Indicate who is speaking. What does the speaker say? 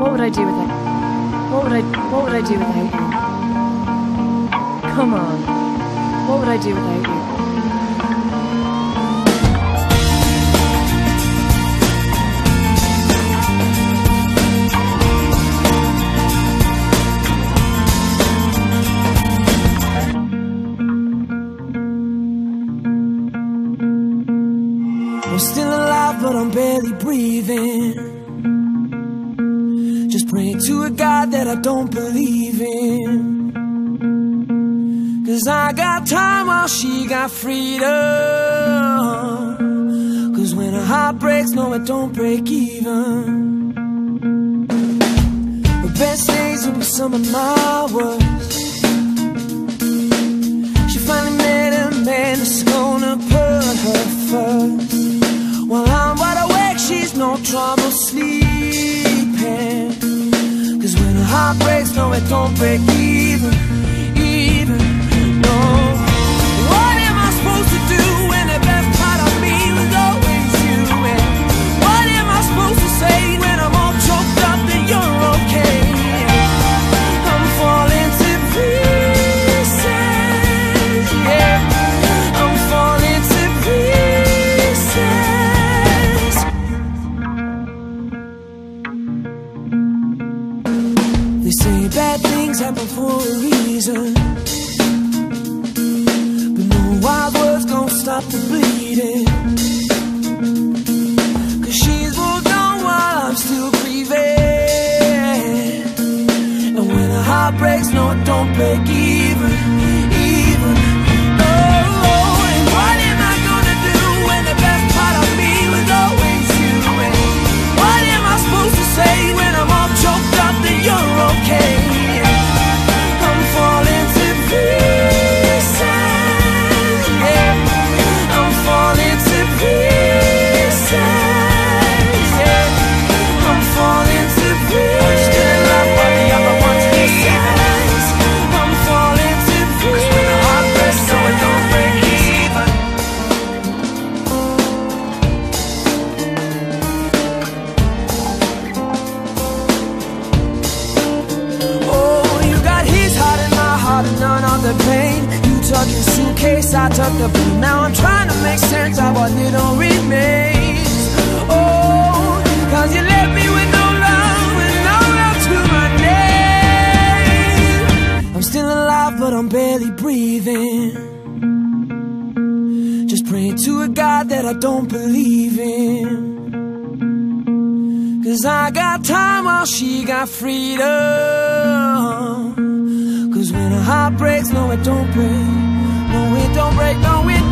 Speaker 1: What would I do without What would I what would I do without you? Come on. What would I do without you?
Speaker 2: I'm still alive, but I'm barely breathing. Praying to a God that I don't believe in. Cause I got time while she got freedom. Cause when a heart breaks, no, it don't break even. The best days will be some of my worst. She finally met a man that's gonna put her first. While I'm wide awake, she's no trouble sleeping. Cause when her heart breaks, no, it don't break even, even, They say bad things happen for a reason. But no wild words gonna stop the bleeding. Cause she's moved on while I'm still grieving. And when a heart breaks, no, don't break even, You suitcase, I took the blame. Now I'm trying to make sense of what little remains. Oh, cause you left me with no love and no love to my name. I'm still alive, but I'm barely breathing. Just praying to a God that I don't believe in. Cause I got time while she got freedom. Cause when a heart breaks, no, it don't break. Don't break, no, it